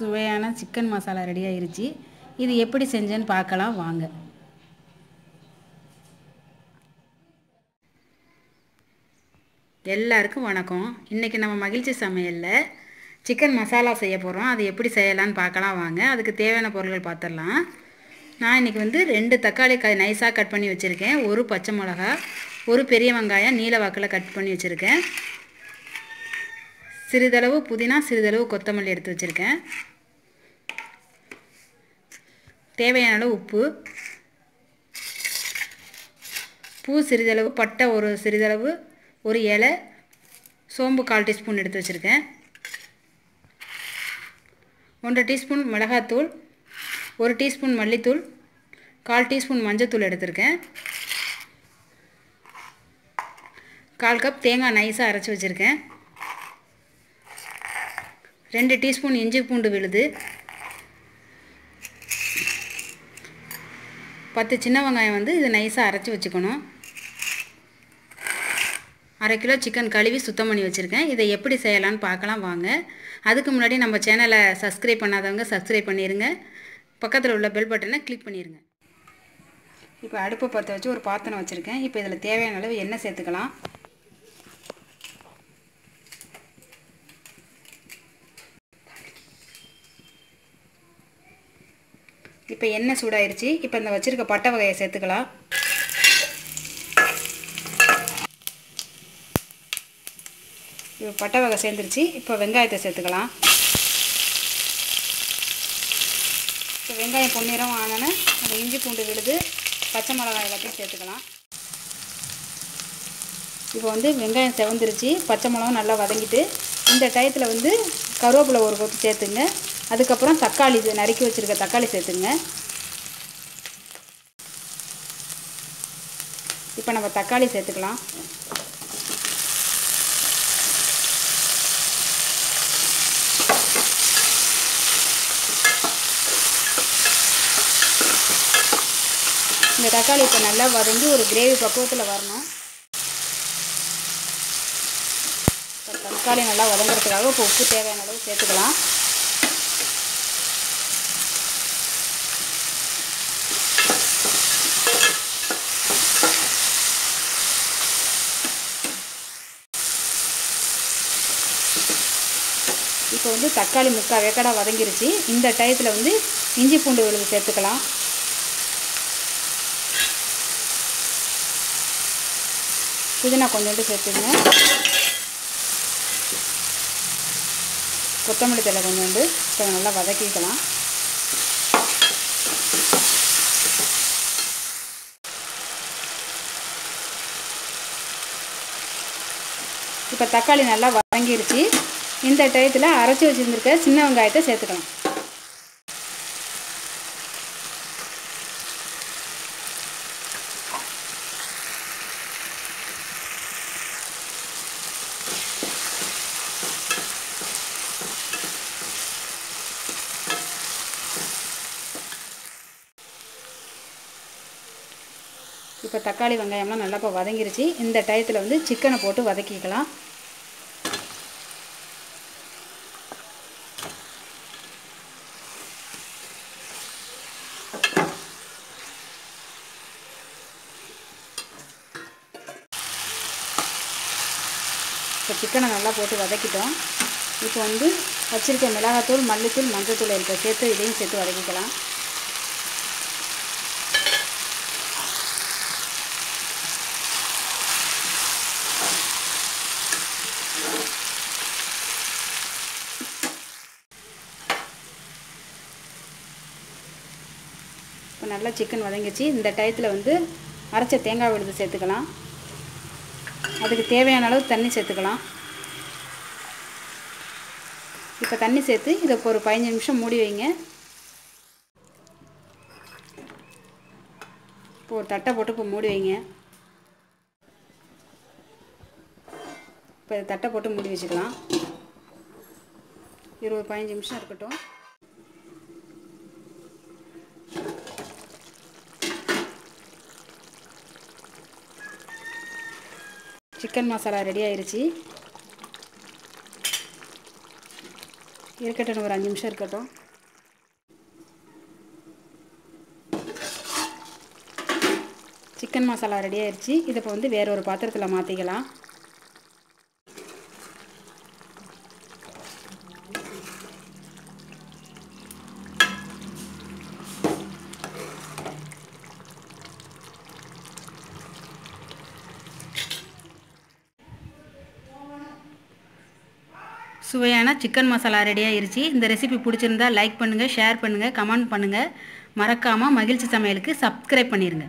சுவையான chicken masala ready ஆயிருச்சு. இது எப்படி செஞ்சேன்னு பார்க்கலாம் வாங்க. எல்லாருக்கும் வணக்கம். இன்றைக்கி நம்ம மகிழ்ச்சி சமையலில் சிக்கன் மசாலா செய்ய போகிறோம் அது எப்படி செய்யலான்னு பார்க்கலாம் வாங்க. அதுக்கு தேவையான பொருட்கள் பார்த்துடலாம். நான் இன்றைக்கி வந்து ரெண்டு தக்காளி க நைஸாக கட் பண்ணி வச்சுருக்கேன். ஒரு பச்சை மிளகா ஒரு பெரிய வெங்காயம் நீல வாக்கில் கட் பண்ணி வச்சுருக்கேன். சிறிதளவு புதினா சிறிதளவு கொத்தமல்லி எடுத்து வச்சுருக்கேன். தேவையான அளவு உப்பு. பூ சிறிதளவு பட்டை ஒரு சிறிதளவு ஒரு இலை சோம்பு கால் டீஸ்பூன் எடுத்து வச்சுருக்கேன். ஒன்றரை டீஸ்பூன் மிளகாத்தூள் ஒரு டீஸ்பூன் மல்லித்தூள் கால் டீஸ்பூன் மஞ்சத்தூள் எடுத்திருக்கேன். கால் கப் தேங்காய் நைஸாக அரைச்சி வச்சுருக்கேன். ரெண்டு டீஸ்பூன் இஞ்சி பூண்டு விழுது. பத்து சின்ன வெங்காயம் வந்து இது நைஸாக அரைச்சி வச்சுக்கணும். அரை கிலோ சிக்கன் கழுவி சுத்தம் பண்ணி வச்சுருக்கேன். இதை எப்படி செய்யலான்னு பார்க்கலாம் வாங்க. அதுக்கு முன்னாடி நம்ம சேனலை சப்ஸ்கிரைப் பண்ணாதவங்க சப்ஸ்கிரைப் பண்ணிடுங்க பக்கத்தில் உள்ள பெல் பட்டனை கிளிக் பண்ணிடுங்க இப்போ அடுப்பை பற்ற வச்சு ஒரு பாத்திரம் வச்சுருக்கேன். இப்போ இதில் தேவையான அளவு எண்ணெய் சேர்த்துக்கலாம். இப்போ எண்ணெய் சூடாயிருச்சு. இப்போ இந்த வச்சுருக்க பட்டை வகையை சேர்த்துக்கலாம். இப்போ பட்டை வகை சேர்ந்துருச்சு. இப்போ வெங்காயத்தை சேர்த்துக்கலாம். இப்போ வெங்காயம் பொன்னிறம் ஆனோன்னே அந்த இஞ்சி பூண்டு விழுது பச்சை மிளகாய் எல்லாத்தையும் சேர்த்துக்கலாம். இப்போ வந்து வெங்காயம் செவந்துருச்சு. பச்சை மிளகாய் நல்லா வதங்கிட்டு இந்த டயத்தில் வந்து கருவேப்பிலை ஒரு கொத்து சேர்த்துங்க. அதுக்கப்புறம் தக்காளி இது நறுக்கி வச்சுருக்க தக்காளி சேர்த்துங்க. இப்போ நம்ம தக்காளி சேர்த்துக்கலாம். இந்த தக்காளி இப்போ நல்லா வதங்கி ஒரு கிரேவி பக்குவத்தில் வரணும். தக்காளி நல்லா வதங்குறதுக்காக இப்போ உப்பு தேவையான அளவு சேர்த்துக்கலாம். இப்போ வந்து தக்காளி முக்கால் வேக்கடாக வதங்கிருச்சு. இந்த டயத்தில் வந்து இஞ்சி பூண்டு விழுந்து சேர்த்துக்கலாம். புதினா கொஞ்சோண்டு சேர்த்துங்க. கொத்தமல்லி தலை கொஞ்சோண்டு இப்போ நல்லா வதக்கிக்கலாம். இப்போ தக்காளி நல்லா வதங்கிருச்சு. இந்த டயத்தில் அரைச்சி வச்சுருந்துருக்க சின்ன வெங்காயத்தை சேர்த்துக்கலாம். இப்போ தக்காளி வெங்காயம்லாம் நல்லா இப்போ வதங்கிருச்சு. இந்த டயத்தில் வந்து சிக்கனை போட்டு வதக்கிக்கலாம். இப்போ சிக்கனை நல்லா போட்டு வதக்கிட்டோம். இப்போ வந்து வச்சுருக்க மிளகாத்தூள் மல்லித்தூள் மஞ்சத்தூள் இருக்க சேர்த்து இதையும் சேர்த்து வதக்கிக்கலாம். இப்போ நல்லா சிக்கன் வதங்கிச்சு இந்த டயத்தில் வந்து அரைச்ச தேங்காய் விழுது சேர்த்துக்கலாம். அதுக்கு தேவையான அளவு தண்ணி சேர்த்துக்கலாம். இப்போ தண்ணி சேர்த்து இதை இப்போ ஒரு பதினஞ்சு நிமிஷம் மூடி வைங்க. இப்போ ஒரு தட்டை போட்டு இப்போ மூடி வைங்க. இப்போ தட்டை போட்டு மூடி வச்சுக்கலாம். இருபது பதினஞ்சு நிமிஷம் இருக்கட்டும். சிக்கன் மசாலா ரெடி ஆயிடுச்சு இருக்கட்டும் ஒரு அஞ்சு நிமிஷம் இருக்கட்டும். சிக்கன் மசாலா ரெடி ஆயிடுச்சு இதை இப்போ வந்து வேற ஒரு பாத்திரத்தில் மாற்றிக்கலாம் சுவையான சிக்கன் மசாலா ரெடியாக ஆயிருச்சு. இந்த ரெசிபி பிடிச்சிருந்தா லைக் பண்ணுங்கள் ஷேர் பண்ணுங்கள் கமெண்ட் பண்ணுங்கள் மறக்காமல் மகிழ்ச்சி சமையலுக்கு சப்ஸ்கிரைப் பண்ணிடுங்க